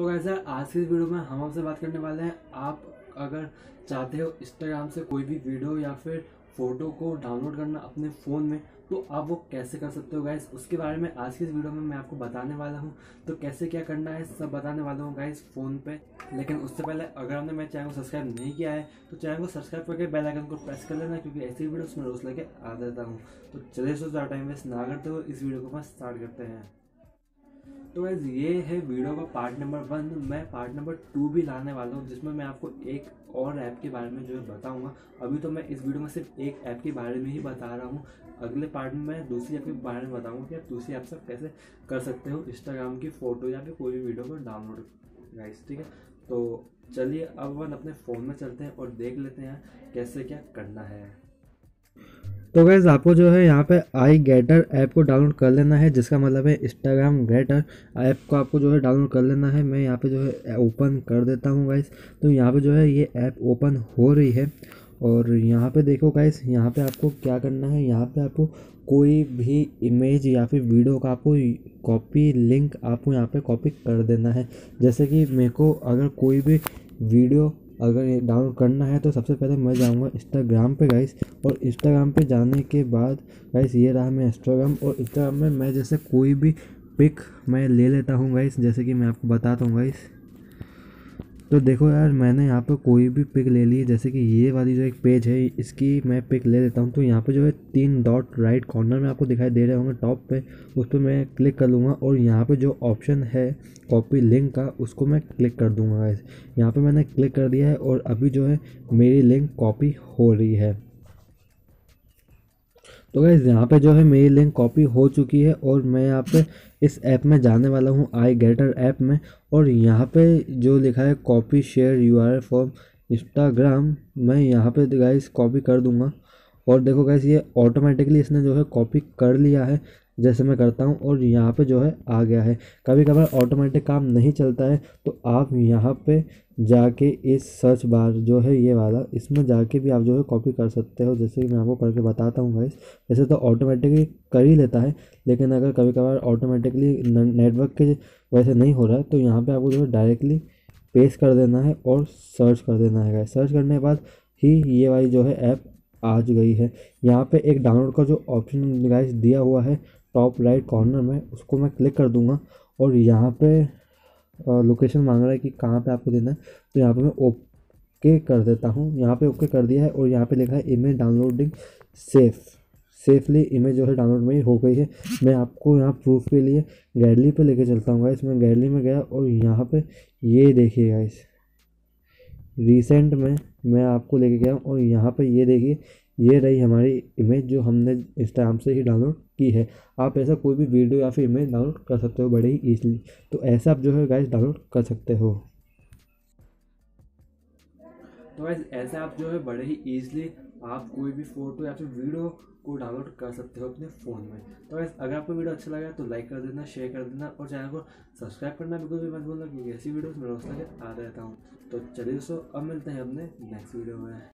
तो वैसे आज की वीडियो में हम आपसे बात करने वाले हैं। आप अगर चाहते हो इंस्टाग्राम से कोई भी वीडियो या फिर फ़ोटो को डाउनलोड करना अपने फ़ोन में तो आप वो कैसे कर सकते हो गाइस उसके बारे में आज की इस वीडियो में मैं आपको बताने वाला हूँ। तो कैसे क्या करना है, सब बताने वाला हूँ गाइस फ़ोन पे। लेकिन उससे पहले अगर आपने मेरे चैनल को सब्सक्राइब नहीं किया है तो चैनल को सब्सक्राइब करके बेल आइकन को प्रेस कर लेना, क्योंकि ऐसी वीडियो उसमें रोज लेके आ जाता हूँ। तो चलिए सो ज़्यादा टाइम वेस्ट ना करते हुए इस वीडियो को बस स्टार्ट करते हैं। तो गाइज़ ये है वीडियो का पार्ट नंबर वन मैं पार्ट नंबर टू भी लाने वाला हूँ, जिसमें मैं आपको एक और ऐप के बारे में जो है बताऊँगा। अभी तो मैं इस वीडियो में सिर्फ़ एक ऐप के बारे में ही बता रहा हूँ। अगले पार्ट में मैं दूसरी ऐप के बारे में बताऊँगा कि आप दूसरी ऐप से कैसे कर सकते हो इंस्टाग्राम की फ़ोटो या फिर कोई भी वीडियो को डाउनलोड गाइस ठीक है? तो चलिए, अब अपन अपने फ़ोन में चलते हैं और देख लेते हैं कैसे क्या करना है। तो गैस आपको जो है यहाँ पे आई गेटर ऐप को डाउनलोड कर लेना है, जिसका मतलब है इंस्टाग्राम गेटर ऐप को आपको जो है डाउनलोड कर लेना है। मैं यहाँ पे जो है ओपन कर देता हूँ गाइस तो यहाँ पे जो है ये ऐप ओपन हो रही है। और यहाँ पे देखो गाइस यहाँ पे आपको क्या करना है, यहाँ पे आपको कोई भी इमेज या फिर वीडियो का आपको कॉपी लिंक आपको यहाँ पे कॉपी कर देना है। जैसे कि मेरे को अगर कोई भी वीडियो अगर ये डाउनलोड करना है तो सबसे पहले मैं जाऊँगा इंस्टाग्राम पे गाइस और इंस्टाग्राम पे जाने के बाद गाइस ये रहा मैं इंस्टाग्राम और इंस्टाग्राम में मैं जैसे कोई भी पिक मैं ले लेता हूँ गाइस जैसे कि मैं आपको बताता हूँ गाइस तो देखो यार, मैंने यहाँ पर कोई भी पिक ले ली है जैसे कि ये वाली जो एक पेज है, इसकी मैं पिक ले लेता हूँ। तो यहाँ पर जो है तीन डॉट राइट कॉर्नर में आपको दिखाई दे रहे होंगे टॉप पे, उस पर मैं क्लिक कर लूँगा और यहाँ पर जो ऑप्शन है कॉपी लिंक का, उसको मैं क्लिक कर दूँगा यहाँ पर मैंने क्लिक कर दिया है और अभी जो है मेरी लिंक कॉपी हो रही है। तो गाइज़ यहाँ पे जो है मेरी लिंक कॉपी हो चुकी है और मैं यहाँ पे इस ऐप में जाने वाला हूँ आई गेटर ऐप में। और यहाँ पे जो लिखा है copy share U R for Instagram मैं यहाँ पे गाइस कॉपी कर दूँगा। और देखो गैस ये ऑटोमेटिकली इसने जो है कॉपी कर लिया है। जैसे मैं करता हूँ और यहाँ पे जो है आ गया है। कभी कभार ऑटोमेटिक काम नहीं चलता है तो आप यहाँ पे जाके इस सर्च बार जो है ये वाला, इसमें जाके भी आप जो है कॉपी कर सकते हो। जैसे कि मैं आपको करके बताता हूँ गाइस वैसे तो ऑटोमेटिकली कर ही लेता है, लेकिन अगर कभी कभार ऑटोमेटिकली नेटवर्क के वैसे नहीं हो रहा है तो यहाँ पर आपको जो है डायरेक्टली पेस्ट कर देना है और सर्च कर देना है गाइस सर्च करने के बाद ही ये वाली जो है ऐप आ गई है। यहाँ पे एक डाउनलोड का जो ऑप्शन गाइस दिया हुआ है टॉप राइट कॉर्नर में, उसको मैं क्लिक कर दूँगा और यहाँ पे लोकेशन मांग रहा है कि कहाँ पे आपको देना है तो यहाँ पे मैं ओके कर देता हूँ। यहाँ पे ओके कर दिया है और यहाँ पे लिखा है image downloading safe safely image जो है डाउनलोड में हो गई है। मैं आपको यहाँ प्रूफ के लिए गैलरी पे लेके चलता हूँ गाइस मैं गैलरी में गया और यहाँ पे ये देखिए गाइस रिसेंट में मैं आपको लेके गया हूँ और यहाँ पे ये देखिए ये रही हमारी इमेज जो हमने इंस्टाग्राम से ही डाउनलोड की है। आप ऐसा कोई भी वीडियो या फिर इमेज डाउनलोड कर सकते हो बड़े ही ईजिली तो ऐसा आप जो है गाइस डाउनलोड कर सकते हो। तो गाइस ऐसे आप जो है बड़े ही ईजिली आप कोई भी फ़ोटो या फिर वीडियो को डाउनलोड कर सकते हो अपने फ़ोन में। तो गाइस अगर आपको वीडियो अच्छा लगा तो लाइक कर देना शेयर कर देना और चैनल को सब्सक्राइब करना बिल्कुल भी मत भूलना क्योंकि ऐसी वीडियोस मैं रोज तक आ रहता हूँ। तो चलिए दोस्तों, अब मिलते हैं अपने नेक्स्ट वीडियो में।